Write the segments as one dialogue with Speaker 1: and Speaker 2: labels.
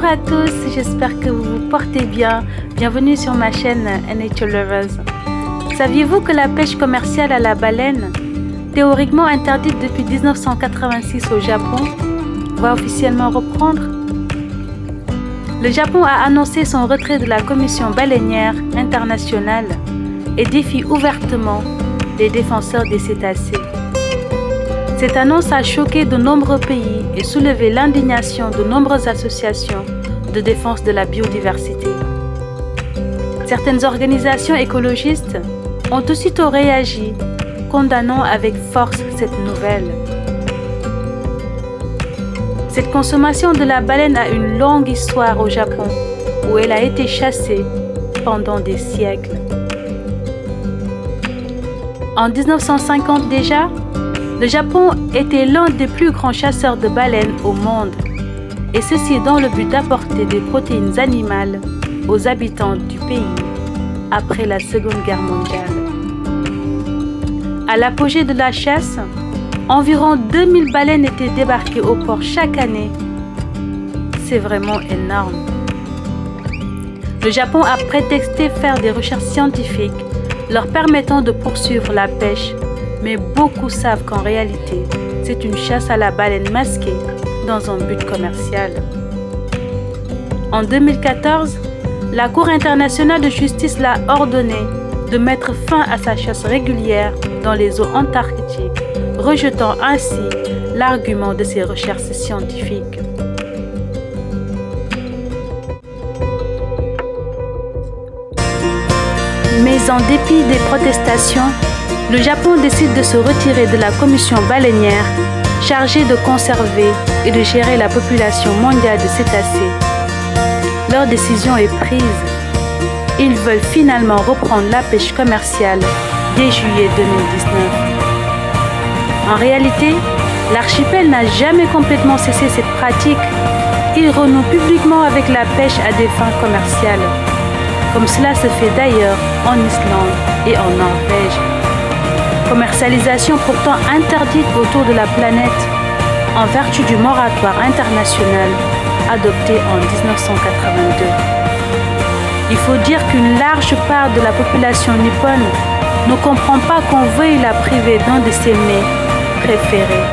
Speaker 1: Bonjour à tous, j'espère que vous vous portez bien. Bienvenue sur ma chaîne Nature Lovers. Saviez-vous que la pêche commerciale à la baleine, théoriquement interdite depuis 1986 au Japon, va officiellement reprendre? Le Japon a annoncé son retrait de la Commission baleinière internationale et défie ouvertement les défenseurs des cétacés. Cette annonce a choqué de nombreux pays et soulevé l'indignation de nombreuses associations de défense de la biodiversité. Certaines organisations écologistes ont aussitôt réagi, condamnant avec force cette nouvelle. Cette consommation de la baleine a une longue histoire au Japon, où elle a été chassée pendant des siècles. En 1950 déjà, le Japon était l'un des plus grands chasseurs de baleines au monde, et ceci dans le but d'apporter des protéines animales aux habitants du pays après la Seconde Guerre mondiale. À l'apogée de la chasse, environ 2000 baleines étaient débarquées au port chaque année. C'est vraiment énorme. Le Japon a prétexté faire des recherches scientifiques leur permettant de poursuivre la pêche mais beaucoup savent qu'en réalité, c'est une chasse à la baleine masquée dans un but commercial. En 2014, la Cour internationale de justice l'a ordonné de mettre fin à sa chasse régulière dans les eaux antarctiques, rejetant ainsi l'argument de ses recherches scientifiques. Mais en dépit des protestations, le Japon décide de se retirer de la commission baleinière chargée de conserver et de gérer la population mondiale de cétacés. Leur décision est prise. Ils veulent finalement reprendre la pêche commerciale dès juillet 2019. En réalité, l'archipel n'a jamais complètement cessé cette pratique. Il renoue publiquement avec la pêche à des fins commerciales, comme cela se fait d'ailleurs en Islande et en Norvège commercialisation pourtant interdite autour de la planète en vertu du moratoire international adopté en 1982. Il faut dire qu'une large part de la population nippone ne comprend pas qu'on veuille la priver d'un de ses mets préférés.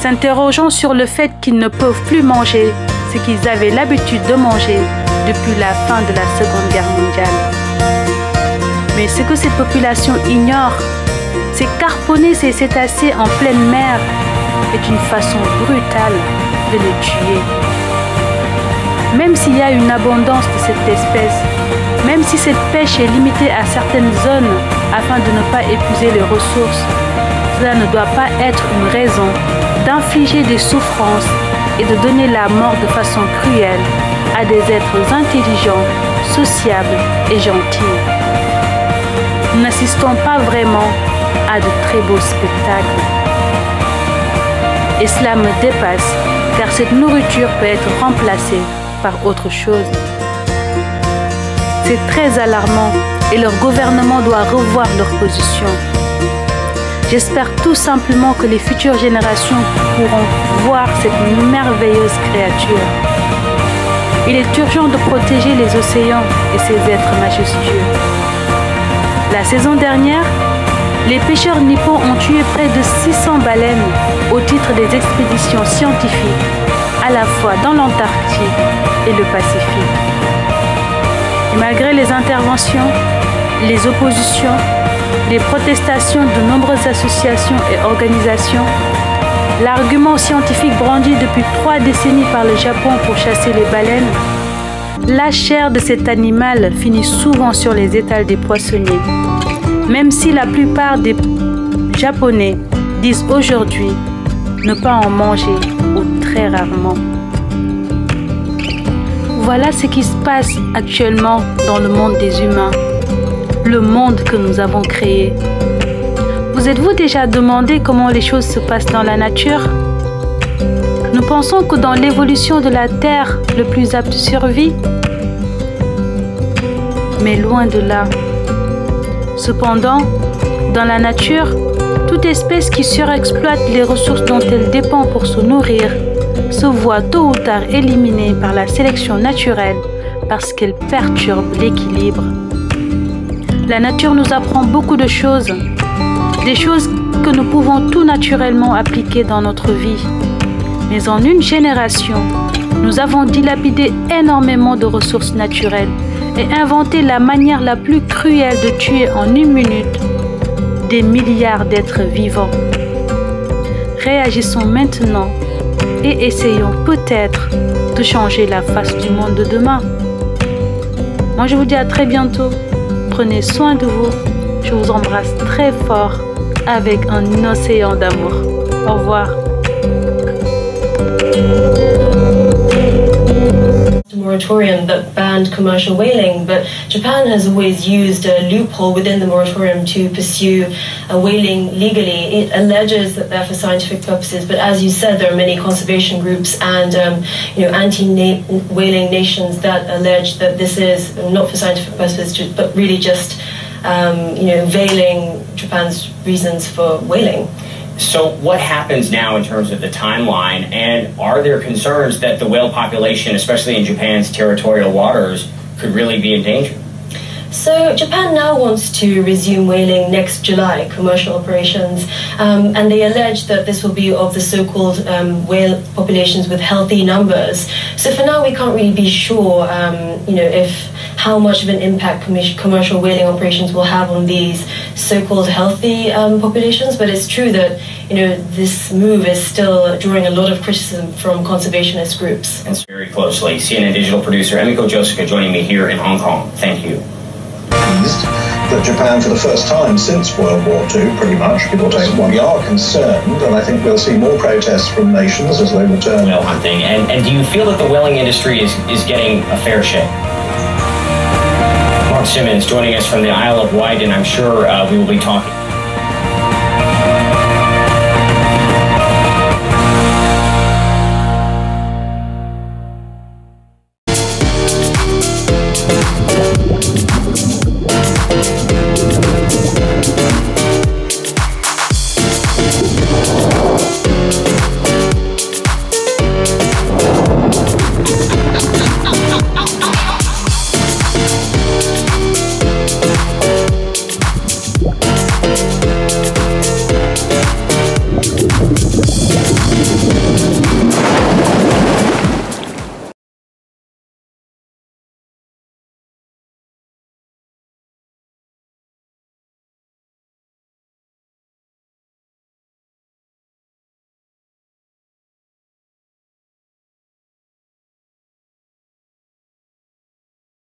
Speaker 1: S'interrogeant sur le fait qu'ils ne peuvent plus manger ce qu'ils avaient l'habitude de manger depuis la fin de la Seconde Guerre mondiale. Mais ce que cette population ignore, c'est qu'harponner ces cétacés en pleine mer est une façon brutale de les tuer. Même s'il y a une abondance de cette espèce, même si cette pêche est limitée à certaines zones afin de ne pas épuiser les ressources, cela ne doit pas être une raison d'infliger des souffrances et de donner la mort de façon cruelle à des êtres intelligents, sociables et gentils nous n'assistons pas vraiment à de très beaux spectacles. Et cela me dépasse car cette nourriture peut être remplacée par autre chose. C'est très alarmant et leur gouvernement doit revoir leur position. J'espère tout simplement que les futures générations pourront voir cette merveilleuse créature. Il est urgent de protéger les océans et ces êtres majestueux. La saison dernière, les pêcheurs nippons ont tué près de 600 baleines au titre des expéditions scientifiques, à la fois dans l'Antarctique et le Pacifique. malgré les interventions, les oppositions, les protestations de nombreuses associations et organisations, l'argument scientifique brandi depuis trois décennies par le Japon pour chasser les baleines la chair de cet animal finit souvent sur les étals des poissonniers, même si la plupart des Japonais disent aujourd'hui ne pas en manger ou très rarement. Voilà ce qui se passe actuellement dans le monde des humains, le monde que nous avons créé. Vous êtes-vous déjà demandé comment les choses se passent dans la nature? Nous pensons que dans l'évolution de la Terre, le plus apte survit. Mais loin de là. Cependant, dans la nature, toute espèce qui surexploite les ressources dont elle dépend pour se nourrir se voit tôt ou tard éliminée par la sélection naturelle parce qu'elle perturbe l'équilibre. La nature nous apprend beaucoup de choses, des choses que nous pouvons tout naturellement appliquer dans notre vie. Mais en une génération, nous avons dilapidé énormément de ressources naturelles et inventé la manière la plus cruelle de tuer en une minute des milliards d'êtres vivants. Réagissons maintenant et essayons peut-être de changer la face du monde de demain. Moi je vous dis à très bientôt. Prenez soin de vous. Je vous embrasse très fort avec un océan d'amour. Au revoir.
Speaker 2: Moratorium that banned commercial whaling, but Japan has always used a loophole within the moratorium to pursue uh, whaling legally. It alleges that they're for scientific purposes, but as you said, there are many conservation groups and um, you know anti-whaling nations that allege that this is not for scientific purposes, but really just um, you know veiling Japan's reasons for whaling.
Speaker 3: So, what happens now in terms of the timeline? And are there concerns that the whale population, especially in Japan's territorial waters, could really be in danger?
Speaker 2: So Japan now wants to resume whaling next July, commercial operations, um, and they allege that this will be of the so-called um, whale populations with healthy numbers. So for now, we can't really be sure, um, you know, if how much of an impact commercial whaling operations will have on these so-called healthy um, populations. But it's true that you know this move is still drawing a lot of criticism from conservationist groups.
Speaker 3: That's very closely. CNN digital producer Emiko Josica joining me here in Hong Kong. Thank you.
Speaker 4: That Japan, for the first time since World War II, pretty much, people take one, we are concerned, and I think we'll see more protests from nations as they return.
Speaker 3: Whale hunting, and, and do you feel that the whaling industry is, is getting a fair shake? Simmons joining us from the Isle of Wight, and I'm sure uh, we will be talking.